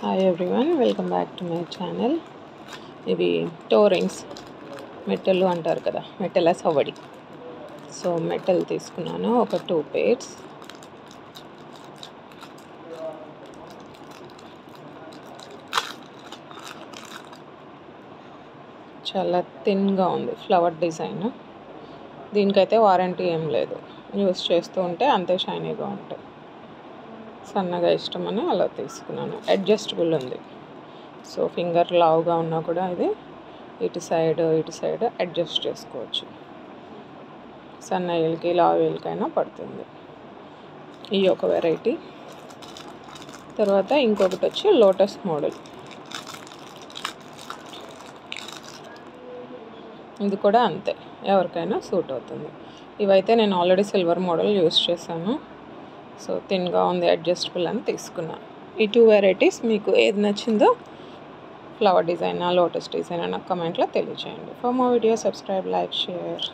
Hi everyone welcome back to my channel ఇవి toe rings అంటారు కదా మెట్టల సవడి సో మెటల్ తీసుకున్నాను ఒక టూ పేర్స్ చాలా థిన్గా ఉంది ఫ్లవర్ డిజైన్ దీనికైతే వారంటీ ఏం లేదు. యూస్ చేస్తూ ఉంటే అంతే షైనీగా ఉంటాయి. సన్నగా ఇష్టమని అలా తీసుకున్నాను. అడ్జస్టబుల్ ఉంది. సో ఫింగర్ లావుగా ఉన్నా కూడా ఇది ఇటు సైడ్ ఇటు సైడ్ అడ్జస్ట్ చేసుకోవచ్చు. సన్న ఏలికి లావు ఏలికైనా పడుతుంది. ఈ ఒక వెరైటీ తర్వాత ఇంకొకటి వచ్చి లోటస్ మోడల్ ఇది కూడా అంతే. ఎవరికైనా సూట్ అవుతుంది. ఇవైతే నేను ఆల్రెడీ సిల్వర్ మోడల్ యూస్ చేశాను. సో థిన్గా ఉంది అడ్జస్టబుల్ అని తీసుకున్నాను. ఈ టూ వెరైటీస్ మీకు ఏది నచ్చిందో ఫ్లవర్ డిజైన్ లోటస్ డిజైన్ నాకు కమెంట్లో తెలియజేయండి ఫర్ మో వీడియో సబ్స్క్రైబ్ లైక్ షేర్.